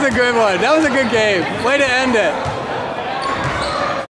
was a good one. That was a good game. Way to end it.